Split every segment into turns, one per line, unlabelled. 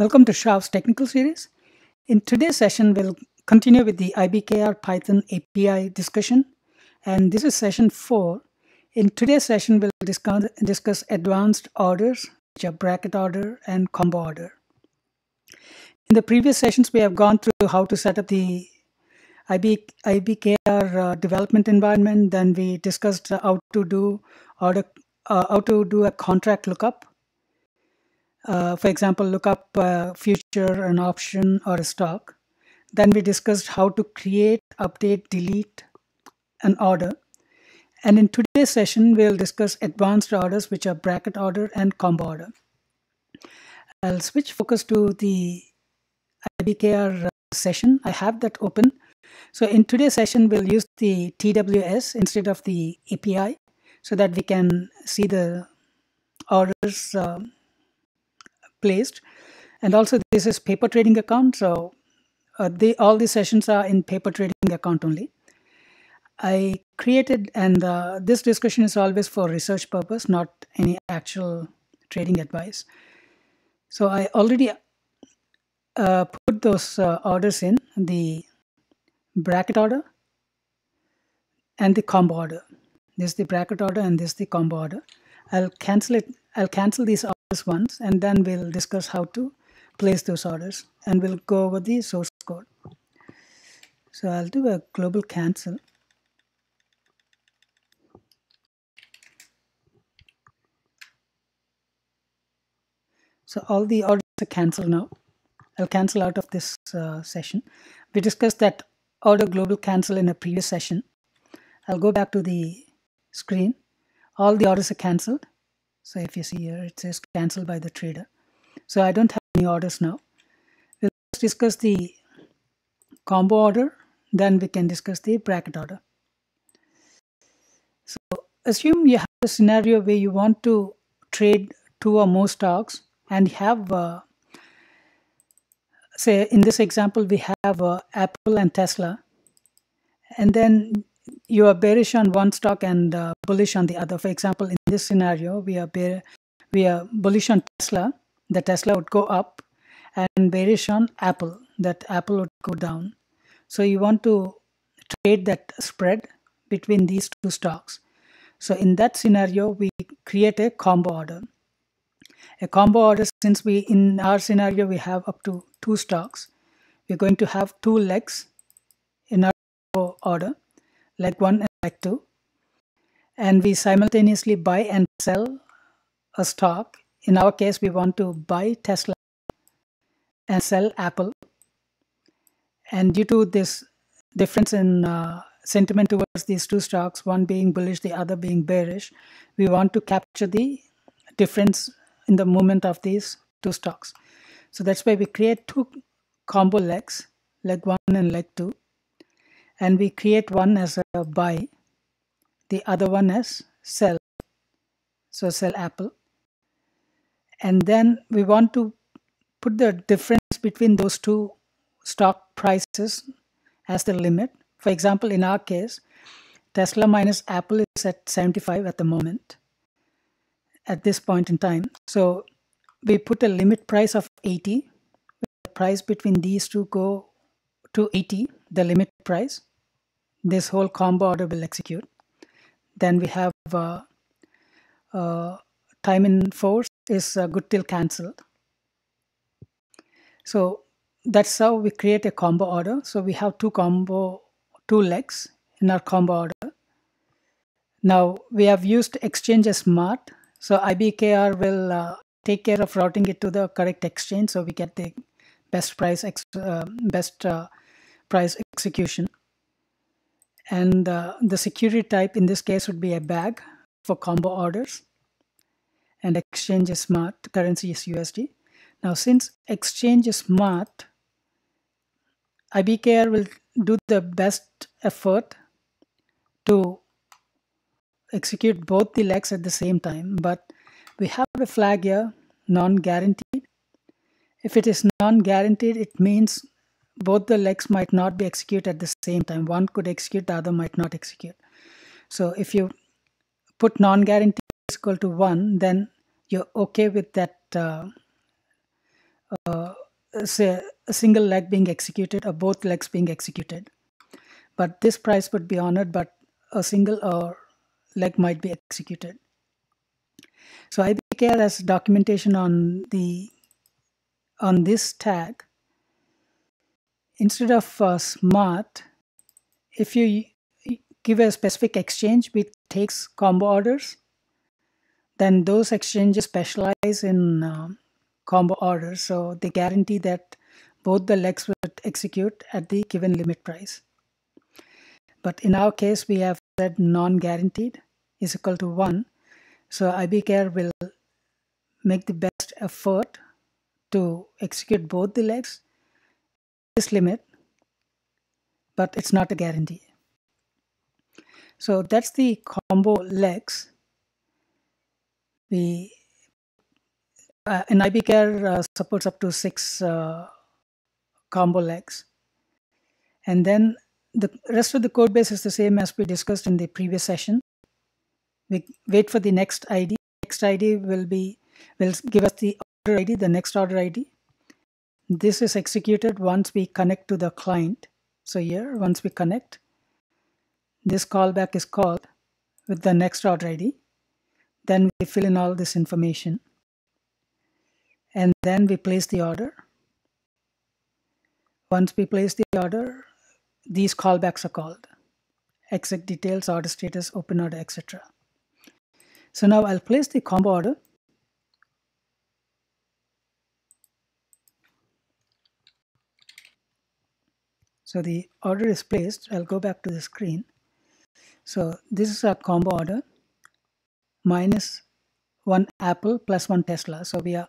Welcome to Sravz technical series. In today's session, we'll continue with the IBKR Python API discussion. And this is session four. In today's session, we'll discuss, discuss advanced orders, which are bracket order and combo order. In the previous sessions, we have gone through how to set up the IB, IBKR uh, development environment. Then we discussed how to do order, uh, how to do a contract lookup uh, for example, look up a future, an option, or a stock. Then we discussed how to create, update, delete an order. And in today's session, we'll discuss advanced orders, which are bracket order and combo order. I'll switch focus to the IBKR session. I have that open. So in today's session, we'll use the TWS instead of the API so that we can see the orders uh, placed. And also this is paper trading account. So uh, they, all these sessions are in paper trading account only. I created, and uh, this discussion is always for research purpose, not any actual trading advice. So I already uh, put those uh, orders in the bracket order and the combo order. This is the bracket order and this is the combo order. I'll cancel it. I'll cancel these once and then we'll discuss how to place those orders and we'll go over the source code. So I'll do a global cancel. So all the orders are cancelled now. I'll cancel out of this uh, session. We discussed that order global cancel in a previous session. I'll go back to the screen. All the orders are cancelled. So if you see here, it says cancelled by the trader. So I don't have any orders now. We'll discuss the combo order, then we can discuss the bracket order. So assume you have a scenario where you want to trade two or more stocks and have, uh, say in this example, we have uh, Apple and Tesla. And then you are bearish on one stock and uh, bullish on the other. For example, in this scenario, we are bear, we are bullish on Tesla. The Tesla would go up, and bearish on Apple. That Apple would go down. So you want to trade that spread between these two stocks. So in that scenario, we create a combo order. A combo order, since we in our scenario we have up to two stocks, we're going to have two legs in our order leg 1 and leg 2 and we simultaneously buy and sell a stock. In our case we want to buy tesla and sell apple. And due to this difference in uh, sentiment towards these two stocks one being bullish the other being bearish we want to capture the difference in the movement of these two stocks. So that's why we create two combo legs leg 1 and leg 2 and we create one as a buy. The other one as sell. So sell apple. And then we want to put the difference between those two stock prices as the limit. For example in our case tesla minus apple is at 75 at the moment at this point in time. So we put a limit price of 80 the price between these two go to 80 the limit price this whole combo order will execute. Then we have uh, uh, time in force is uh, good till cancelled. So that's how we create a combo order. So we have two combo, two legs in our combo order. Now we have used exchange as smart. So IBKR will uh, take care of routing it to the correct exchange so we get the best price, uh, best uh, price execution and uh, the security type in this case would be a bag for combo orders. And exchange is smart currency is USD now since exchange is smart IBKR will do the best effort to execute both the legs at the same time. But we have a flag here non-guaranteed. If it is non-guaranteed it means both the legs might not be executed at the same time. One could execute, the other might not execute. So if you put non-guarantee equal to 1, then you're okay with that uh, uh, say a single leg being executed or both legs being executed. But this price would be honored, but a single or leg might be executed. So IBKR has documentation on the on this tag. Instead of uh, smart, if you give a specific exchange which takes combo orders, then those exchanges specialize in uh, combo orders. So they guarantee that both the legs would execute at the given limit price. But in our case, we have said non-guaranteed is equal to 1. So IBKR will make the best effort to execute both the legs this limit, but it's not a guarantee. So that's the combo legs. The uh, in IBKR uh, supports up to six uh, combo legs. And then the rest of the code base is the same as we discussed in the previous session. We wait for the next ID. Next ID will be will give us the order ID, the next order ID. This is executed once we connect to the client. So here, once we connect, this callback is called with the next order ID. Then we fill in all this information. And then we place the order. Once we place the order, these callbacks are called exec details, order status, open order, etc. So now I'll place the combo order. So the order is placed. I'll go back to the screen. So this is a combo order. Minus one Apple plus one Tesla. So we are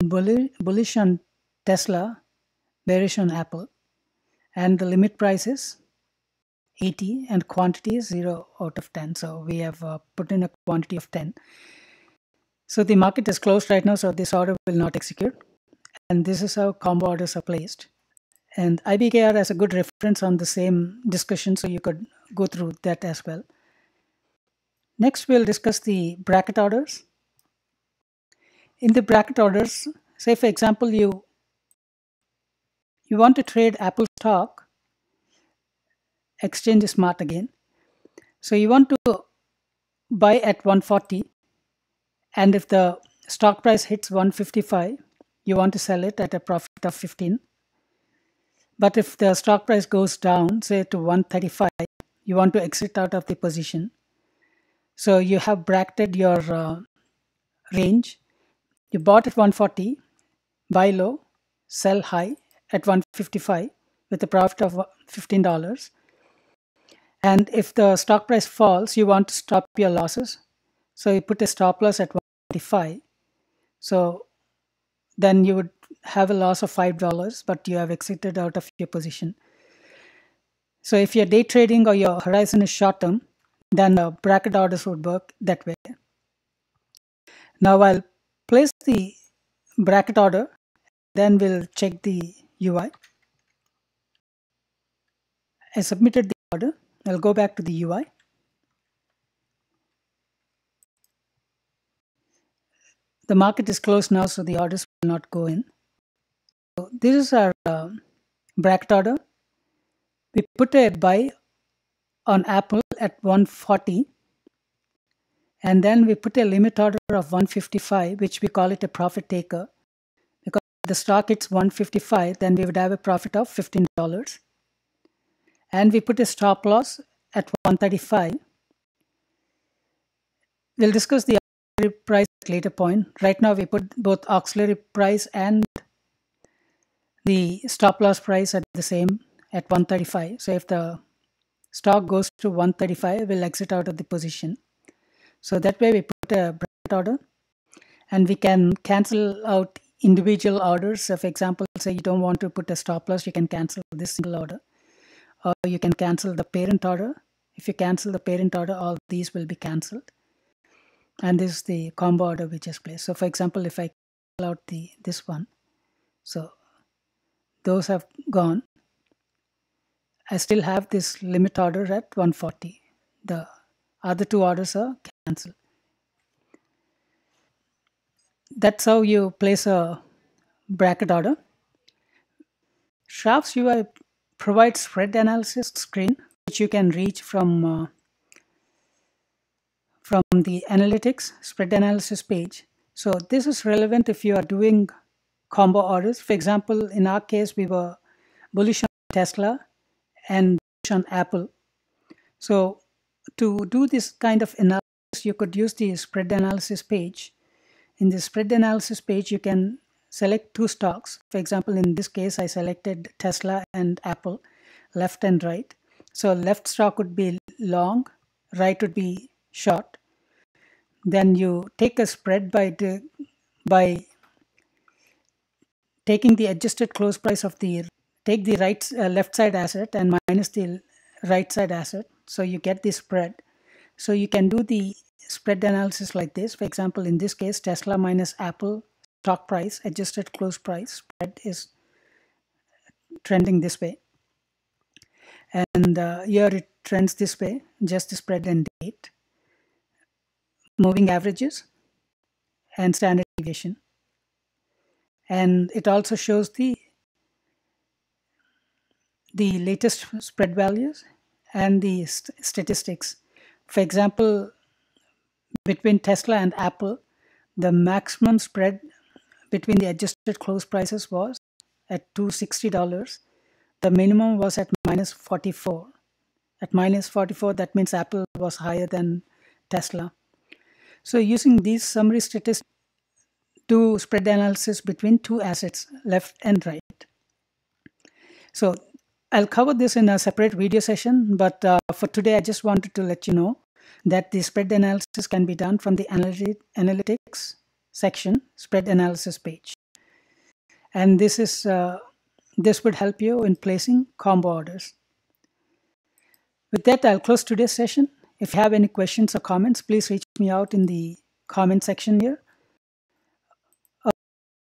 bullish on Tesla, bearish on Apple. And the limit price is 80 and quantity is 0 out of 10 so we have uh, put in a quantity of 10 so the market is closed right now. So this order will not execute. And this is how combo orders are placed and IBKR has a good reference on the same discussion so you could go through that as well next we'll discuss the bracket orders in the bracket orders say for example you you want to trade Apple stock, exchange is smart again. So you want to buy at 140 and if the stock price hits 155, you want to sell it at a profit of 15. But if the stock price goes down, say to 135, you want to exit out of the position. So you have bracketed your uh, range. You bought at 140, buy low, sell high, at 155 with a profit of $15. And if the stock price falls, you want to stop your losses. So you put a stop loss at 155. So then you would have a loss of $5, but you have exited out of your position. So if you're day trading or your horizon is short term, then the bracket orders would work that way. Now I'll place the bracket order, then we'll check the UI. I submitted the order. I'll go back to the UI. The market is closed now, so the orders will not go in. This is our uh, bracket order. We put a buy on Apple at 140 and then we put a limit order of 155 which we call it a profit taker because the stock hits 155, then we would have a profit of $15. And we put a stop loss at 135. We'll discuss the auxiliary price at later point. Right now we put both auxiliary price and the stop loss price at the same at 135. So if the stock goes to 135, we'll exit out of the position. So that way we put a bracket order and we can cancel out individual orders. So for example, say you don't want to put a stop loss, you can cancel this single order. Or you can cancel the parent order. If you cancel the parent order, all these will be cancelled. And this is the combo order we just placed. So for example, if I cancel out the this one, so those have gone. I still have this limit order at 140. The other two orders are cancelled that's how you place a bracket order Sravz UI provides spread analysis screen, which you can reach from uh, from the analytics spread analysis page. So this is relevant if you are doing combo orders. For example, in our case, we were bullish on Tesla and bullish on Apple. So to do this kind of analysis, you could use the spread analysis page. In the spread analysis page, you can select two stocks. For example, in this case, I selected Tesla and Apple, left and right. So left stock would be long, right would be short. Then you take a spread by the, by taking the adjusted close price of the take the right uh, left side asset and minus the right side asset. So you get the spread. So you can do the spread analysis like this. For example in this case tesla minus apple stock price adjusted close price spread is trending this way. And uh, here it trends this way just the spread and date moving averages and standard deviation and it also shows the the latest spread values and the st statistics. For example between tesla and apple the maximum spread between the adjusted close prices was at $260 the minimum was at minus 44 at minus 44 that means apple was higher than tesla. So using these summary statistics do spread analysis between two assets left and right. So i'll cover this in a separate video session but uh, for today i just wanted to let you know that the spread analysis can be done from the analytics section spread analysis page. And this is uh, this would help you in placing combo orders. With that i'll close today's session. If you have any questions or comments please reach me out in the comment section here